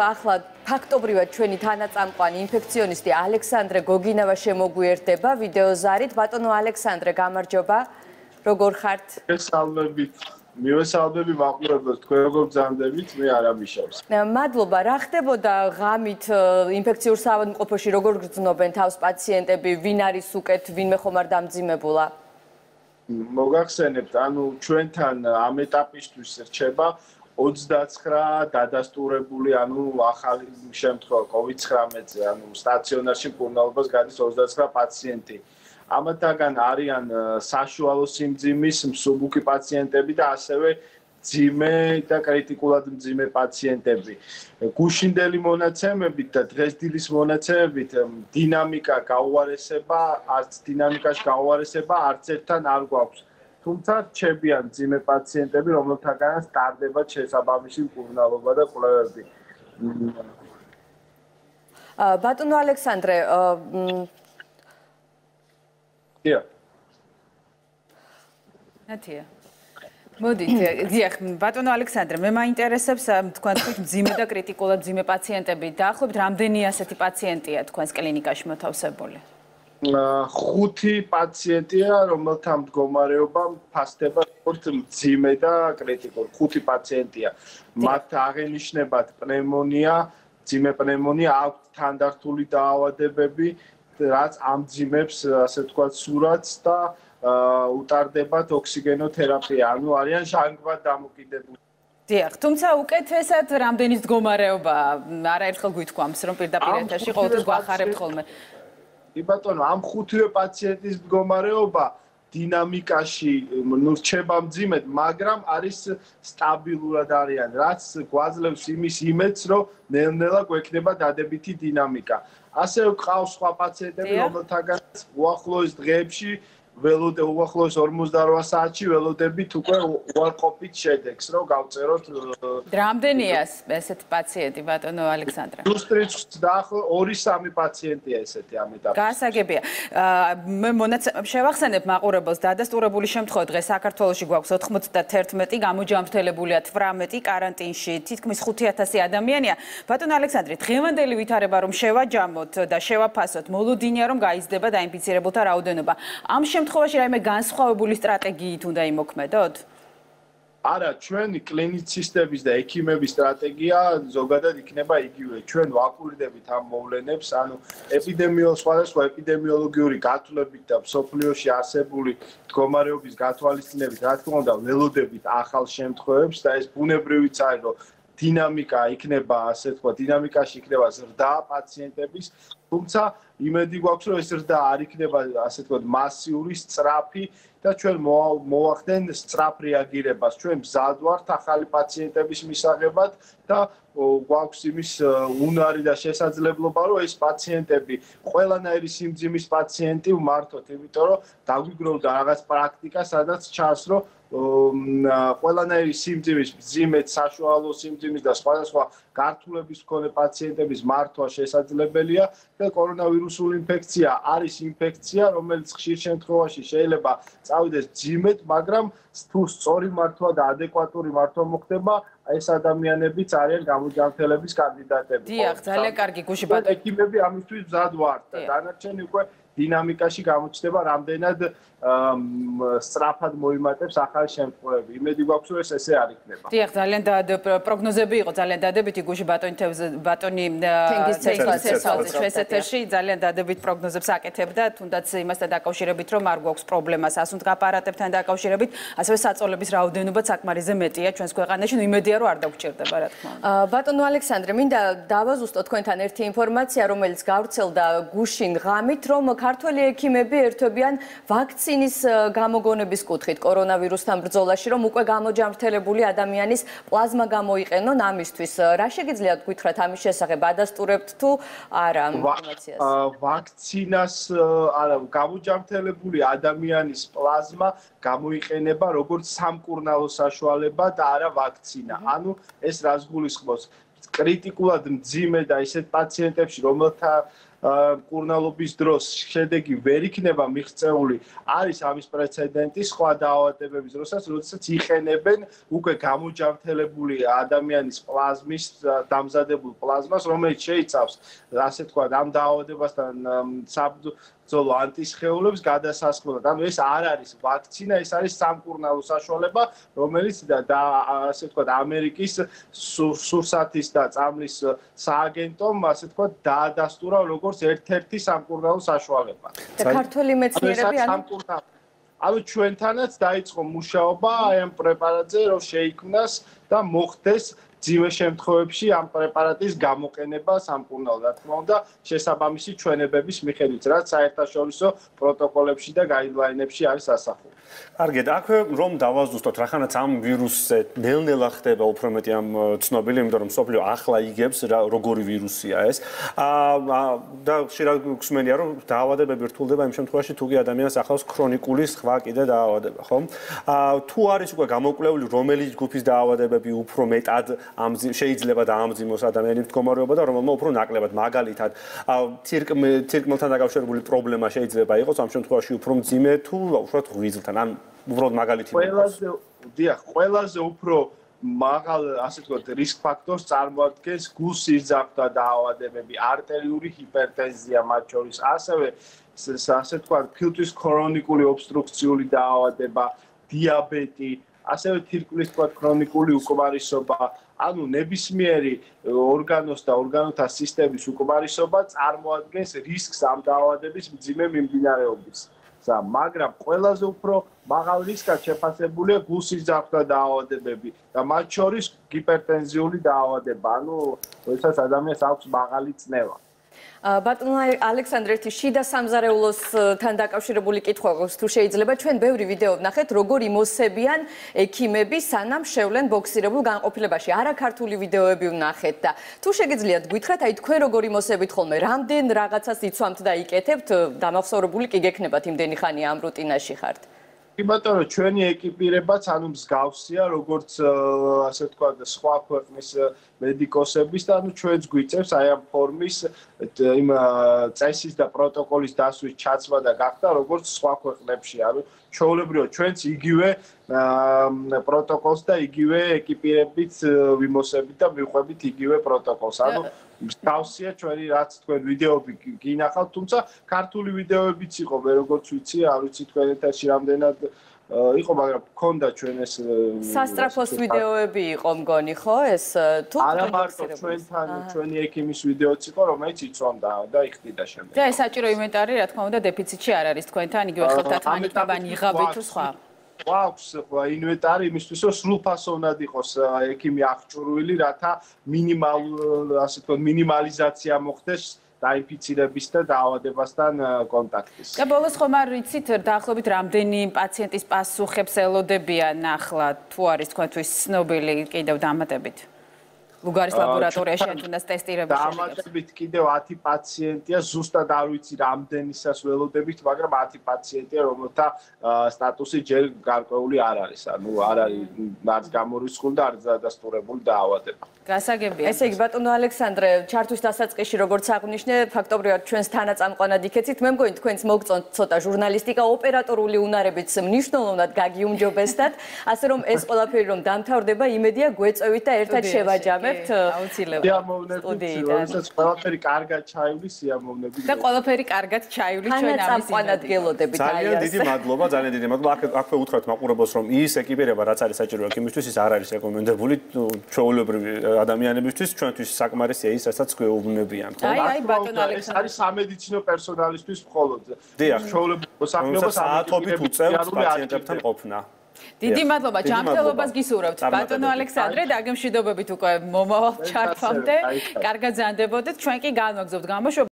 ახლა ფაქტობრივად ჩვენი თანაწამყვანი ინფექციონისტი ალექსანდრე გოგინავა შემოგვიერთდება ვიდეოზარით. ბატონო ალექსანდრე, გამარჯობა. როგორ ხართ? გესალმებით. მივესალმები მაყურებელს, თქვენ როგორ ბრძანდებით? მე არ ამიშავს. მადლობა. რა ხდებოდა ღამით ინფექციურ საავადმყოფოში, როგორ გრძნობენ თავს პაციენტები, ვინ არის უკეთ, ვინმე ხომ არ დამძიმებულა? მოგახსენებთ, ანუ ჩვენთან ამ ეტაპისთვის რჩება 29 დადასტურებული, ანუ ახალი შემთხვევა COVID-19-ზე, ანუ სტაციონარში მკურნალობას გადის 29 პაციენტი. ამათაგან არიან საშუალო სიმძიმის მსუბუქი პაციენტები და ასევე ძიმე და კრიტიკულად მძიმე პაციენტები. გუშინდელი მონაცემებით და დღესდილის მონაცემებით დინამიკა გაუარესება, არც დინამიკაში გაუარესება არც ერთთან არ გვაქვს. თუმცა რჩებიან ძიმე პაციენტები, რომელთაგანაც სტარდება შესაბამისი მკურნალობა და კვლევები. ბატონო ალექსანდრე, დია. ნათია. მოდით, დიახ, ბატონო ალექსანდრე, მე მაინტერესებს თქვენ თქვით ძიმე და კრიტიკულად ძიმე პაციენტები. დაახლოებით რამდენი ასეთი პაციენტია თქვენს კლინიკაში მოთავსებული? ხუთი პაციენტია, რომელთა მდგომარეობა ფასდება როგორც მძიმე და კრიტიკული. ხუთი პაციენტია. მათ აღენიშნებათ პნევმონია, მძიმე პნევმონია, აქვს თანდართული დაავადებები, რაც ამძიმებს, ასე ვთქვათ, სურათს და უტარდებათ ოქსიგენოთერაპია. ანუ არიან ჟანგბად დამოკიდებული. დიახ, თუმცა უკეთესად რამდენის მდგომარეობა არაერთხელ გვითქვამს, რომ პირდაპირ ეთერში ყოველთვის გვახარებთ ხოლმე. კი ბატონო, ამ ხუთივე პაციენტის მდგომარეობა დინამიკაში ნუ რჩება მძიმედ, მაგრამ არის სტაბილურად არიან, რაც გვაძლევს იმის იმედს, რომ ნელ-ნელა გვექნება დადებითი დინამიკა. ასევე ყავს სხვა პაციენტები, რომელთაგანაც უახლოეს დღეებში ველოდე უახლოეს 48 საათში ველოდებით უკვე უარყოფით შედეგს, რომ გავწეროთ რამდენია ესეთ პაციენტი ბატონო ალექსანდრა? ზუსტ რიცხვს დაახლო 2-3 პაციენტია ესეთი ამ ეტაპზე. გასაგებია. მე შევახსენებ მაყურებელს დადასტურებული შემთხვევა დღეს საქართველოში გვაქვს 91 გამოჯამრთელებულია 18 каранტინში, თითქმის 5000 ადამიანია. ბატონო ალექსანდრე, დღევანდელი ვითარება რომ შევაჯამოთ და შევაფასოთ, მოლოდინია რომ გაიზრდება დაინფიცირებულთა რაოდენობა. ამ შემთხვევაში რაიმე განსხვავებული სტრატეგიით უნდა იმოქმედოთ? არა, ჩვენი კლინიცისტების და ექიმების სტრატეგია ზოგადად იქნება იგივე. ჩვენ ვაკურდებით ამ მოვლენებს, ანუ ეპიდემიოლოგ სხვადასხვა ეპიდემიოლოგიური გათვლებით და სოფლიოში არსებული მდგომარეობის გათვალისწინებით, რა თქმა უნდა, ველოდებით ახალ შემთხვევებს და ეს ბუნებრივიც არის, რომ დინამიკა იქნება, ასე თქვა, დინამიკაში იქნება ზრდა პაციენტების, თუმცა იმედი გვაქვს რომ ეს რდა არ იქნება ასე თქვა მასიური სწრაფი და ჩვენ მოახდენ სწრაფ რეაგირებას. ჩვენ მზად ვართ ახალი პაციენტების მისაღებად და გვაქვს იმის უნარი და შესაძლებლობა რომ ეს პაციენტები ყველანაირი სიმძიმის პაციენტი ვმართოთ იმიტომ რომ დაგვიგროვდა რაღაც პრაქტიკა სადაც ჩანს რომ ყველანაირი სიმძიმის, ძიმეთ, საშუალო სიმძიმის და სხვადასხვა გართულების მქონე პაციენტების მართვა შესაძლებელია და კორონავირუსული ინფექცია არის ინფექცია, რომელიც ხშირ შემთხვევაში შეიძლება წავიდეს ძიმეთ, მაგრამ თუ სწორი მართვა და ადეკვატური მართვა მოხდება, ეს ადამიანებიც არიან გამოჯანმრთელების კანდიდატები. დიახ, ძალიან კარგი გუში ბატონო. ექიმები ამისთვის მზად ვართ და დანარჩენი უკვე დინამიკაში გამოჩნდება რამდენად სწრაფად მოიმატებს ახალ შემთხვევები. იმედი გვაქვს რომ ეს ესე არ იქნება. დიახ, ძალიან და პროგნოზები იყო ძალიან დადებითი გუში ბატონი ბატონი თენგიზ ჩვენეთერში ძალიან დადებით პროგნოზებს აკეთებდა, თუნდაც იმასთან დაკავშირებით რომ არ გვაქვს პრობლემას ასუნთ გაპარატებთან დაკავშირებით, ასევე საწოლების რაოდენობაც საკმარისზე მეტია ჩვენს ქვეყანაში, ნუ იმედია რომ არ დაგვჭირდება რა თქმა უნდა. ბატონო ალექსანდრე, მინდა დავაზუსტო თქვენთან ერთი ინფორმაცია, რომელიც გავრცელდა გუშინ ღამით, რომ ქართველი ექიმები ერთობიან ვაქცი ვაქცინის გამოგონების კუთხით კორონავირუსთან ბრძოლაში, რომ უკვე გამოჯამრთელებული ადამიანის პლაზმა გამოიყენონ ამისთვის. რა შეგიძლიათ გითხრათ ამის შესახებ? ადასტურებთ თუ არა ინფორმაციას? ვაქცინას არა, გამოჯამრთელებული ადამიანის პლაზმა გამოიყენება როგორც სამკურნალო საშუალება და არა ვაქცინა. ანუ ეს რას გულისხმობს? კრიტიკულად მძიმე და ისეთ პაციენტებში, რომელთა მკურნალობის დროს შედეგი ვერ იქნება მიღწეული, არის ამის პრეცედენტი სხვა დაავადებების დროსაც, როდესაც იყენებენ უკვე გამოჯანმრთელებული ადამიანის პლაზმის დამზადებულ პლაზმას, რომელიც შეიცავს, ასე თქვა, ამ დაავადებასთან საბრძოლო ანტისხეულებს გადასასხმელად. ანუ ეს არ არის ვაქცინა, ეს არის სამკურნალო საშუალება, რომელიც და ასე თქვა, ამერიკის სურსათის და წამლის სააგენტომ, ასე თქვა, დაადასტურა როგორც ერთ-ერთი სამკურნალო საშუალება. და ქართული მეცნიერები ანუ ანუ ჩვენთანაც დაიწყო მუშაობა აი ამ პრეპარატზე, რომ შეიქმნას და მოხდეს ძიმე შემთხვევებში ამ პრეპარატის გამოყენება სამკურნალო, რა თქმა უნდა, შესაბამისი ჩვენებების მიხედვით, რაც საერთაშორისო პროტოკოლებში და გაიდლაინებში არის ასახული. კარგით, აქვე რომ დავაზუსტოთ, რახანაც ამ ვირუსზე ნელ-ნელა ხდება უფრო მეტი ამ ცნობილი, იმიტომ რომ სოფლიო ახლა იგებს რა როგორი ვირუსია ეს. აა და შეიძლება გსმენია რომ დაავადებები რთულდება იმ შემთხვევაში თუ კი ადამიანს ახლავს ქრონიკული სხვა კიდე დაავადება, ხო? აა თუ არის უკვე გამოკვლეული რომელი ჯგუფის დაავადებები უფრო მეტად ამ შეიძლება დაამძიმოს ადამიანის მდგომარეობა და რომელმა უფრო ნაკლებად მაგალითად თირკმელთან დაკავშირებული პრობლემა შეიძლება იყოს ამ შემთხვევაში უფრო მძიმე თუ უშუალოდ ღვიძლთან ან უბრალოდ მაგალითი ყველაზე დიახ ყველაზე უფრო მაღალ ასე ვთქვათ რისკ ფაქტორს წარმოადგენს გულსიძახთა დაავადებები. არტერიული ჰიპერტენზია მათ შორის. ასევე ასე ვთქვათ ფილტვის ქრონიკული ობსტრუქციული დაავადება დიაბეტი ასევე თირკმლის თქვათ ქრონიკული უკმარისობა. ანუ ნებისმიერი ორგანოს და ორგანოთა სისტემის უკმარისობა წარმოადგენს რისკს ამ დაავადების მძიმე მიმდინარეობის. და მაგრამ ყველაზე უფრო მაღალ რისკად შეფასებულია გულსიძახთა დაავადებები და მათ შორის გიპერტენზიული დაავადება. ანუ როდესაც ადამიანს აქვს მაღალი წნევა. ბატონო ალექსანდრეთი შიდა სამზარეულოსთან დაკავშირებული კითხვა გვაქვს თუ შეიძლება ჩვენ ბევრი ვიდეო ვნახეთ როგორ იმოსებიან ექიმები სანამ შევლენ ბოქსირებულ განყოფილებაში. არა ქართული ვიდეოები ვნახეთ და თუ შეგიძლიათ გითხრათ აი თქვენ როგორ იმოსებით ხოლმე? რამდენ რაღაცას იცვამთ და იკეთებთ? დამახსოვრებული კი გექნებათ იმდენი ხანი ამ რუტინაში ხართ კი ბატონო, ჩვენი ეკიპირებაც ანუ მსგავსია, როგორც ასე თქვა, სხვა ქვეყნის მედიკოსების და ანუ ჩვენც გვიწევს აი ამ ფორმის იმ წესის და პროტოკოლის დასვის ჩაცვა და გახდა როგორც სხვა ქვეყნებში. ანუ ჩაოლებრიო ჩვენც იგივე პროტოკოლს და იგივე ეკიპირებით ვიმოსებით და მიყვებით იგივე პროტოკოლს. ანუ მსგავსია ჩვენი რაც თქვენ ვიდეოები გინახავთ, თუმცა ქართული ვიდეოებიც იყო, მე როგორც ვიცი, არ ვიცი თქვენ ეთერში რამდენად იყო, მაგრამ მქონდა ჩვენ ეს სასტრაფოს ვიდეოები იყო მგონი, ხო? ეს თუ არა მარტო ჩვენთან ჩვენი ექიმის ვიდეოც იყო, რომელიც იწვამდა და იხდიდა შემდეგ. და ეს საჭირო ინვენტარი, რა თქმა უნდა, დეფიციტში არ არის თქვენთან, იგივე ხელთან ანიკება ნიღაბი თუ სხვა. გვაქვს ინვენტარი იმისთვის, რომ სრულფასოვნად იყოს ექიმი აღჭურვილი, რათა მინიმალ ასე თქო მინიმალიზაცია მოხდეს დაინფიცირების და დაავადებასთან კონტაქტის. და ბოლოს ხომ არ ვიცით დაახლოებით რამდენი პაციენტის პასუხებს ელოდებიან ახლა თუ არის თქვენთვის ცნობილი კიდევ დამატებით? ლუგარის ლაბორატორიაში თუნდაც ტესტირება შეიძლება. დამატებით კიდევ 10 პაციენტია, ზუსტად არ ვიცი რამდენისას ველოდებით, მაგრამ 10 პაციენტია, რომელთა სტატუსი ჯერ გარკვეული არ არის. ანუ არ არის არც გამორიცხული და არც დადასტურებული დაავადება. გასაგებია. ესე იგი ბატონო ალექსანდრე, ჩართვის დასაწყისში როგორც აღნიშნე, ფაქტობრივად ჩვენს თანაწამყვანად იქეცით, მე მგონი თქვენს მოგწონთ ცოტა ჟურნალისტიკა, ოპერატორული უნარებიც მნიშვნელოვნად გაგიუმჯობესდათ, ასე რომ ეს ყველაფერი რომ დამთავრდება, იმედია გვეწევით და ერთად შევაჯამებთ. ვიმეორებთ აუცილებლად. სიამოვნებით, როდესაც ყველაფერი კარგად ჩაივლის სიამოვნებით. და ყველაფერი კარგად ჩაივლის ჩვენ ამის თანაწამყვანად გელოდებით აი ძალიან დიდი მადლობა, ძალიან დიდი მადლობა. აქ აქვე უთხრათ მაყურებელს რომ ის ეკიპირება რაც არის საჭირო ეკიმისთვის ის არ არის რეკომენდებული ჩვეულებრივი ადამიანებისთვის, ჩვენთვის საკმარისია ის, რასაც გვეუბნებიან. აი აი ბატონ ალექსანდრე. ეს არის სამედიცინო პერსონალისთვის მხოლოდ. დიახ, ჩვეულებრივი მოსახლეობა საათობით უწევთ პაციენტებთან ყოფნა. დიდი მადლობა ჯანმრთელობას გისურვებთ. ბატონო ალექსანდრე დაგემშვიდობებით უკვე მომავალ ჩართვამდე. კარგად ზანდებოდეთ. ჩვენ კი განვაგზობთ. გამოშვება